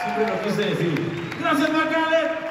Spero che Super Presenzi. Grazie Margale!